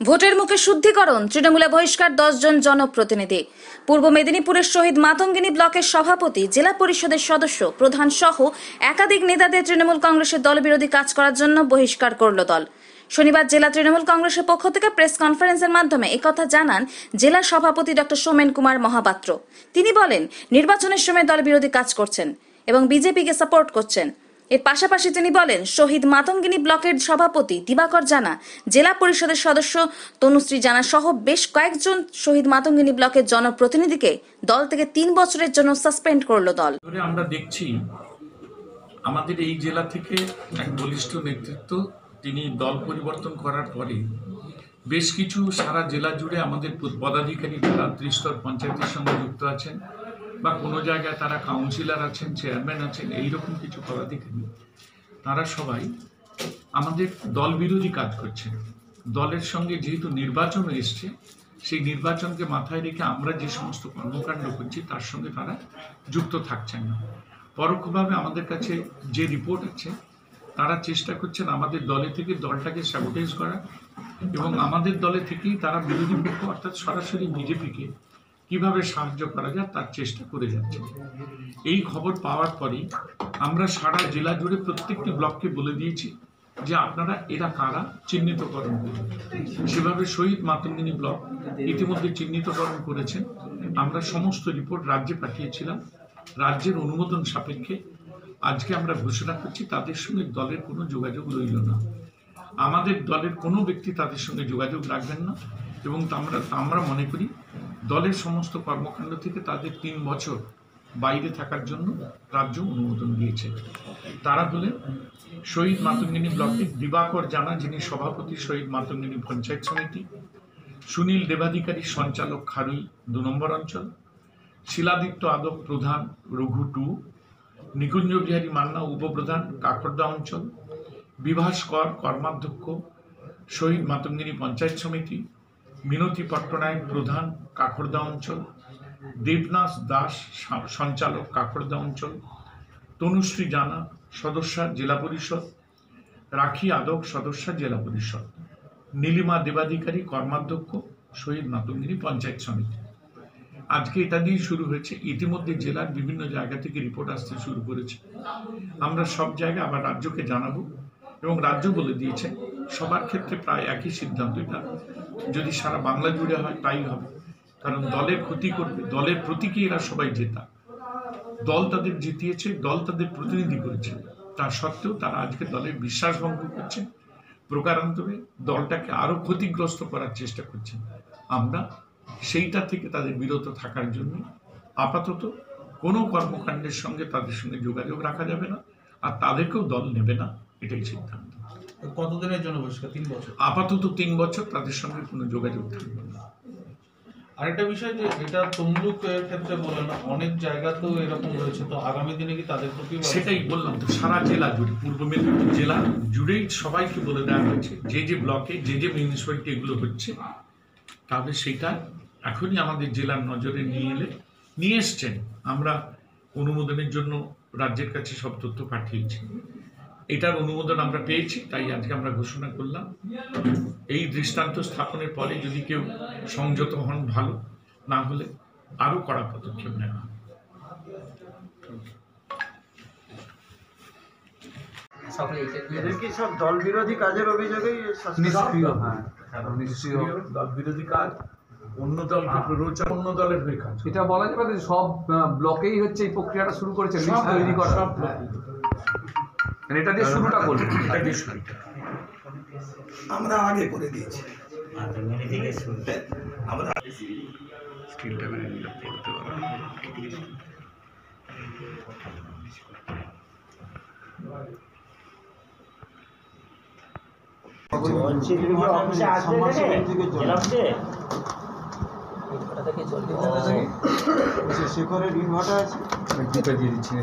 ভোটের মুখে শুদ্ধিকরণ, তৃণমূলে বহিষ্কার জন জনপ্রতিনিধি। পূর্ব মেদিনীপুরের শহীদ মাতঙ্গিনী ব্লকের সভাপতি, জেলা পরিষদের সদস্য, প্রধান সহ একাধিক নেতাদের তৃণমূল কংগ্রেসের দলবিরোধী কাজ করার জন্য বহিষ্কার করল দল। শনিবার জেলা তৃণমূল কংগ্রেসের পক্ষ থেকে প্রেস কনফারেন্সের মাধ্যমে একথা জানান জেলা সভাপতি ডক্টর সোমেন কুমার মহাপাত্র। তিনি বলেন, নির্বাচনের সময় দলবিরোধী কাজ করছেন এবং বিজেপিকে সাপোর্ট করছেন। এর পাশাপাশি তিনি বলেন, শহীদ মাতঙ্গিনী ব্লকের সভাপতি দিবাকর জানা, জেলা পরিষদের সদস্য তনুশ্রী জানা সহ বেশ কয়েকজন শহীদ মাতঙ্গিনী ব্লকের জনপ্রতিনিধিকে দল থেকে তিন বছরের জন্য সাসপেন্ড করল দল। আমরা দেখছি, আমাদের এই জেলা থেকে এক বলিষ্ঠ নেতৃত্ব তিনি দল পরিবর্তন করার পরে বেশ কিছু সারা জেলা জুড়ে আমাদের পদাধিকারী যারা ত্রিস্তর পঞ্চায়েতের সঙ্গে যুক্ত আছেন। বা কোনো জায়গায় তারা কাউন্সিলর আছেন চেয়ারম্যান আছেন, এইরকম কিছু করা পদাধিকারী তারা সবাই আমাদের দল বিরোধী কাজ করছেন দলের সঙ্গে যেহেতু নির্বাচন এসছে, সেই নির্বাচনকে মাথায় রেখে আমরা যে সমস্ত কর্মকাণ্ড করছি, তার সঙ্গে তারা যুক্ত থাকছেন না। পরোক্ষভাবে আমাদের কাছে যে রিপোর্ট আছে, তারা চেষ্টা করছেন আমাদের দলে থেকে দলটাকে স্যাবোটাইজ করা এবং আমাদের দলে থেকেই তারা বিরোধী পক্ষ, অর্থাৎ সরাসরি বিজেপিকে কীভাবে সাহায্য করা যায় তার চেষ্টা করে যাচ্ছে। এই খবর পাওয়ার পরেই আমরা সারা জেলা জুড়ে প্রত্যেকটি ব্লককে বলে দিয়েছি যে আপনারা এরা কারা চিহ্নিতকরণ করুন। সেভাবে শহীদ মাতঙ্গিনী ব্লক ইতিমধ্যে চিহ্নিতকরণ করেছেন আমরা সমস্ত রিপোর্ট রাজ্যে পাঠিয়েছিলাম। রাজ্যের অনুমোদন সাপেক্ষে আজকে আমরা ঘোষণা করছি তাদের সঙ্গে দলের কোনো যোগাযোগ রইল না। আমাদের দলের কোনো ব্যক্তি তাদের সঙ্গে যোগাযোগ রাখবেন না এবং আমরা আমরা মনে করি দলের সমস্ত কর্মকাণ্ড থেকে তাদের তিন বছর বাইরে থাকার জন্য রাজ্য অনুমোদন দিয়েছে। তারা হলেন শহীদ মাতঙ্গিনী ব্লকের দিবাকর জানা যিনি সভাপতি, শহীদ মাতঙ্গিনী পঞ্চায়েত সমিতি, সুনীল দেবাধিকারী সঞ্চালক খারুই দু নম্বর অঞ্চল, শিলাদিত্য আদব প্রধান রঘু টু, নিকুঞ্জ বিহারী মান্না উপপ্রধান কাকরদা অঞ্চল, বিভাস কর কর্মাধ্যক্ষ, শহীদ মাতঙ্গিনী পঞ্চায়েত সমিতি মিনতি পট্টনায়ক প্রধান কাকরদা অঞ্চল, দেবনাথ দাস সঞ্চালক কাকরদা অঞ্চল, তনুশ্রী জানা সদস্যা জেলা পরিষদ, রাখি আদক সদস্যা জেলা পরিষদ, নীলিমা দেবাধিকারী কর্মাধ্যক্ষ, শহীদ মাতঙ্গিনী পঞ্চায়েত সমিতি। আজকে এটা দিয়ে শুরু হয়েছে। ইতিমধ্যে জেলার বিভিন্ন জায়গা থেকে রিপোর্ট আসতে শুরু করেছে। আমরা সব জায়গায় আবার রাজ্যকে জানাব এবং রাজ্য বলে দিয়েছে সবার ক্ষেত্রে প্রায় একই সিদ্ধান্ত এটা। যদি সারা বাংলা জুড়ে হয়, তাই হবে। কারণ দলের ক্ষতি করবে, দলের প্রতীকে এরা সবাই জেতা। দল তাদের জিতিয়েছে, দল তাদের প্রতিনিধি করেছে। তা সত্ত্বেও তারা আজকে দলের বিশ্বাস ভঙ্গ করছে, প্রকারান্তরে দলটাকে আরও ক্ষতিগ্রস্ত করার চেষ্টা করছেন আমরা সেইটা থেকে তাদের বিরত থাকার জন্য আপাতত কোনো কর্মকাণ্ডের সঙ্গে তাদের সঙ্গে যোগাযোগ রাখা যাবে না, আর তাদেরকেও দল নেবে না, এটাই সিদ্ধান্ত। কতদিনের জন্য বহিষ্কার? তিন বছর। আপাতত তিন বছর তাদের সঙ্গে কোনো যোগাযোগ থাকবে না আরেকটা বিষয় যে এটা তমলুক ক্ষেত্রে বললেন অনেক জায়গা তো এরকম রয়েছে তো আগামী দিনে কি তাদের প্রতি সেটাই বললাম তো সারা জেলা জুড়ে পূর্ব মেদিনীপুর জেলা জুড়েই সবাইকে বলে দেওয়া হয়েছে যে যে ব্লকে যে যে মিউনিসিপ্যালিটি এগুলো হচ্ছে তাহলে সেটা এখনই আমাদের জেলার নজরে নিয়ে এলে নিয়ে এসছেন। আমরা অনুমোদনের জন্য রাজ্যের কাছে সব তথ্য পাঠিয়েছি। এটার অনুমোদন আমরা পেয়েছি তাই আজকে আমরা ঘোষণা করলাম। এই দৃষ্টান্ত স্থাপনের পরে যদি কেউ সংযত হন ভালো না হলে আরও কড়া পদক্ষেপ নেওয়া হবে। সব দল বিরোধী কাজের অভিযোগেই নিষ্ক্রিয় হ্যাঁ। নিষ্ক্রিয় দল বিরোধী কাজ অন্য দলকে প্ররোচনা অন্য দলের হয়ে কাজ এটা বলা যাবে সব ব্লকেই হচ্ছে এই প্রক্রিয়াটা শুরু করেছে লিস্ট তৈরি করা। সব। মানে এটা দিয়ে শুরুটা করবে এটা দিয়ে শুরুটা। আমরা আগে করে দিয়েছি। আমরা বলছি তুমি কি অফিসে আসবে সমাজসেবী থেকে চলে শেখরের ইনভার্টার আছে? দুটো দিয়ে দিচ্ছি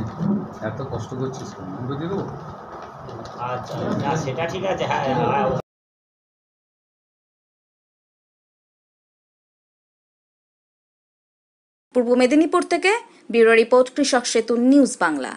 এত কষ্ট করছিস কেন? দিয়ে দেবো? আচ্ছা না সেটা ঠিক আছে হ্যাঁ হ্যাঁ পূর্ব মেদিনীপুর থেকে ব্যুরো রিপোর্ট কৃষক সেতু নিউজ বাংলা।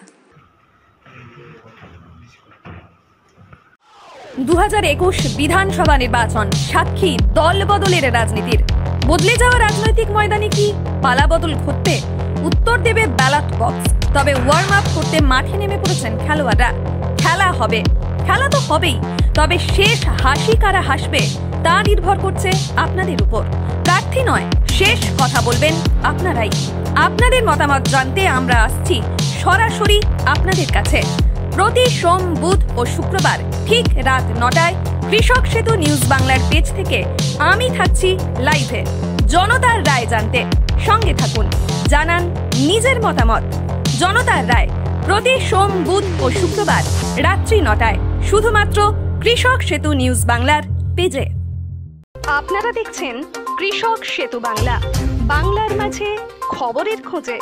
দু হাজার একুশ বিধানসভা নির্বাচন সাক্ষী দল বদলের রাজনীতির। বদলে যাওয়া রাজনৈতিক ময়দানে কি পালা বদল ঘটবে? উত্তর দেবে ব্যালট বক্স। তবে ওয়ার্ম আপ করতে মাঠে নেমে পড়েছেন খেলোয়াড়রা। খেলা হবে। খেলা তো হবেই। তবে শেষ হাসি কারা হাসবে, তা নির্ভর করছে আপনাদের উপর। প্রার্থী নয়, শেষ কথা বলবেন আপনারাই। আপনাদের মতামত জানতে আমরা আসছি সরাসরি আপনাদের কাছে। প্রতি সোম, বুধ ও শুক্রবার ঠিক রাত নটায় কৃষক সেতু নিউজ বাংলার পেজ থেকে আমি থাকছি লাইভে। জনতার রায় জানতে সঙ্গে থাকুন। জানান নিজের মতামত। জনতার রায় প্রতি সোম, বুধ ও শুক্রবার রাত্রি নটায় শুধুমাত্র কৃষক সেতু নিউজ বাংলার পেজে। আপনারা দেখছেন কৃষক সেতু বাংলা। বাংলার মাঝে খবরের খোঁজে।